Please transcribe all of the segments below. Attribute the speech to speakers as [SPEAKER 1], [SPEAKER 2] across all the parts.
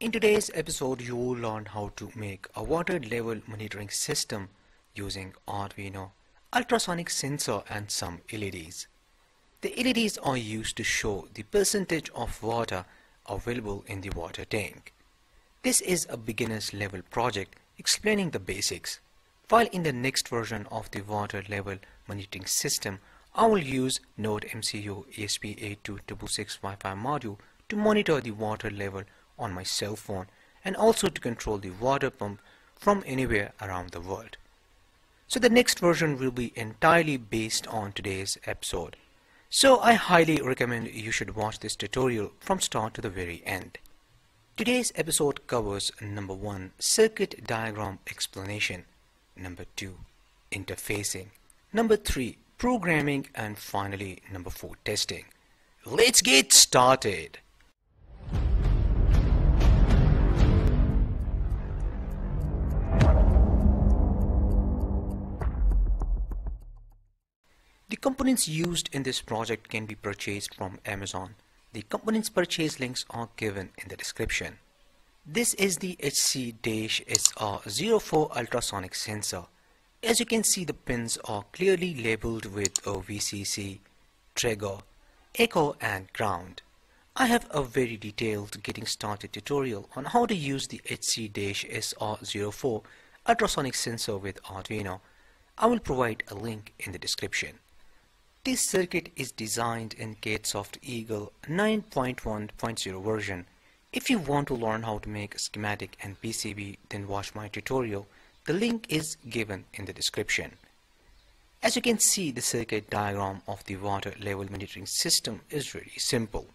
[SPEAKER 1] In today's episode, you will learn how to make a water level monitoring system using Arduino, ultrasonic sensor and some LEDs. The LEDs are used to show the percentage of water available in the water tank. This is a beginner's level project explaining the basics. While in the next version of the water level monitoring system, I will use Node MCU ESP8266 Wi-Fi module to monitor the water level on my cell phone and also to control the water pump from anywhere around the world. So the next version will be entirely based on today's episode. So I highly recommend you should watch this tutorial from start to the very end. Today's episode covers number 1 circuit diagram explanation, number 2 interfacing, number 3 programming and finally number 4 testing. Let's get started. The components used in this project can be purchased from Amazon. The components purchase links are given in the description. This is the HC-SR04 ultrasonic sensor. As you can see the pins are clearly labeled with a VCC, trigger, echo and ground. I have a very detailed getting started tutorial on how to use the HC-SR04 ultrasonic sensor with Arduino. I will provide a link in the description. This circuit is designed in CadSoft Eagle 9.1.0 version. If you want to learn how to make schematic and PCB then watch my tutorial. The link is given in the description. As you can see the circuit diagram of the water level monitoring system is very simple.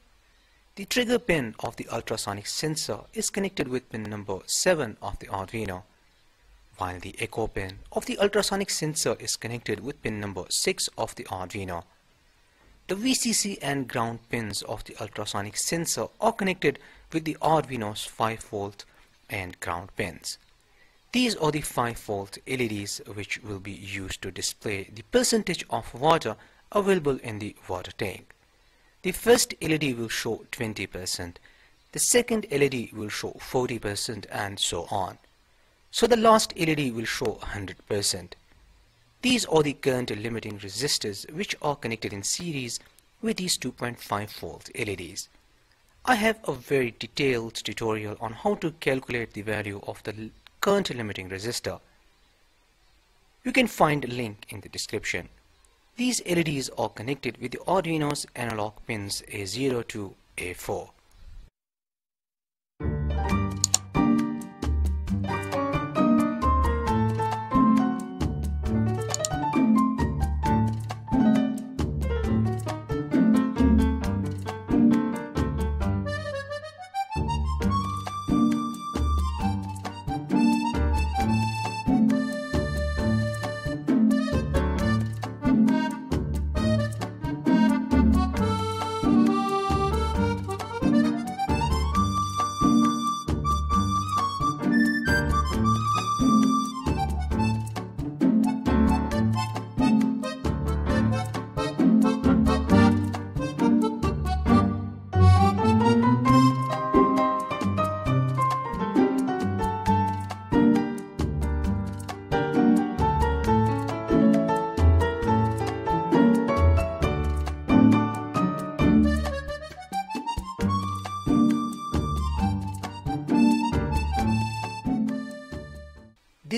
[SPEAKER 1] The trigger pin of the ultrasonic sensor is connected with pin number 7 of the Arduino while the echo pin of the ultrasonic sensor is connected with pin number 6 of the Arduino. The VCC and ground pins of the ultrasonic sensor are connected with the Arduino's 5 volt and ground pins. These are the 5 volt LEDs which will be used to display the percentage of water available in the water tank. The first LED will show 20%, the second LED will show 40% and so on. So the last LED will show 100%. These are the current limiting resistors which are connected in series with these 2.5 volt LEDs. I have a very detailed tutorial on how to calculate the value of the current limiting resistor. You can find a link in the description. These LEDs are connected with the Arduino's analog pins A0 to A4.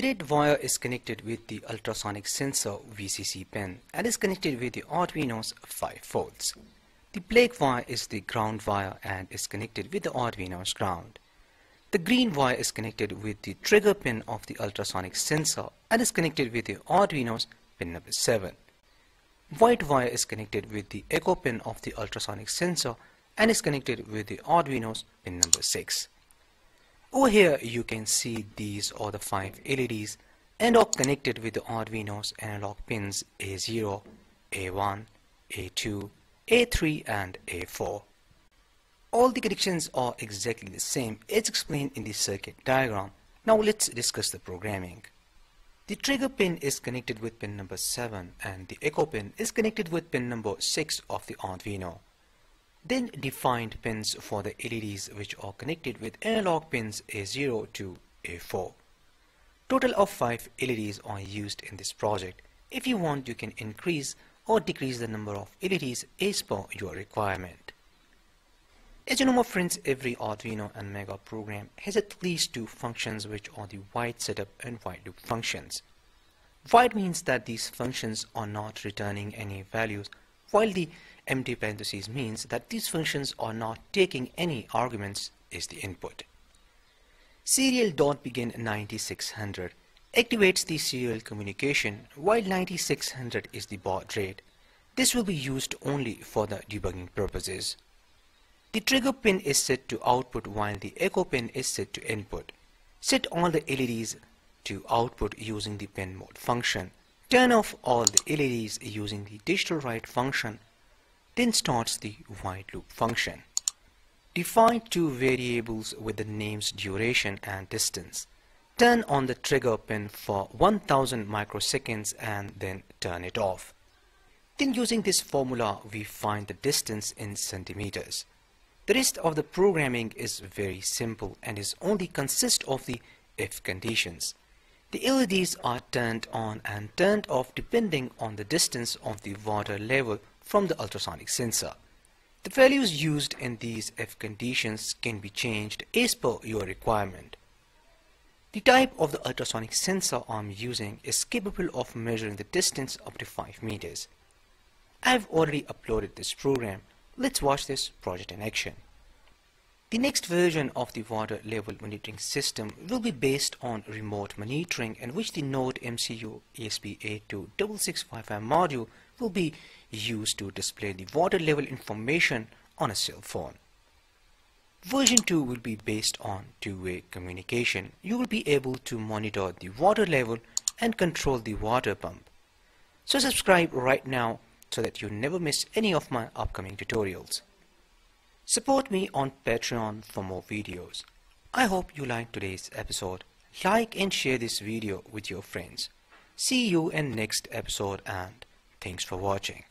[SPEAKER 1] Red wire is connected with the ultrasonic sensor VCC pin and is connected with the Arduino's 5 volts. The black wire is the ground wire and is connected with the Arduino's ground. The green wire is connected with the trigger pin of the ultrasonic sensor and is connected with the Arduino's pin number 7. White wire is connected with the echo pin of the ultrasonic sensor and is connected with the Arduino's pin number 6. Over here you can see these are the 5 LEDs and are connected with the Arduino's analog pins A0, A1, A2, A3 and A4. All the connections are exactly the same as explained in the circuit diagram. Now let's discuss the programming. The trigger pin is connected with pin number 7 and the echo pin is connected with pin number 6 of the Arduino. Then defined pins for the LEDs which are connected with analog pins A0 to A4. Total of 5 LEDs are used in this project. If you want you can increase or decrease the number of LEDs as per your requirement. As you know my friends, every Arduino and Mega program has at least two functions which are the void setup and void loop functions. Void means that these functions are not returning any values while the empty parentheses means that these functions are not taking any arguments as the input. Serial dot begin 9600 activates the serial communication while 9600 is the baud rate. This will be used only for the debugging purposes. The trigger pin is set to output while the echo pin is set to input. Set all the LEDs to output using the pin mode function. Turn off all the LEDs using the digital write function. Then starts the void loop function. Define two variables with the names duration and distance. Turn on the trigger pin for 1000 microseconds and then turn it off. Then using this formula we find the distance in centimeters. The rest of the programming is very simple and is only consist of the if conditions. The LEDs are turned on and turned off depending on the distance of the water level from the ultrasonic sensor. The values used in these if conditions can be changed as per your requirement. The type of the ultrasonic sensor I'm using is capable of measuring the distance up to 5 meters. I've already uploaded this program. Let's watch this project in action. The next version of the water level monitoring system will be based on remote monitoring in which the Node MCU ESP826655 module will be used to display the water level information on a cell phone. Version 2 will be based on two-way communication. You will be able to monitor the water level and control the water pump. So subscribe right now so that you never miss any of my upcoming tutorials. Support me on Patreon for more videos. I hope you liked today's episode. Like and share this video with your friends. See you in next episode and thanks for watching.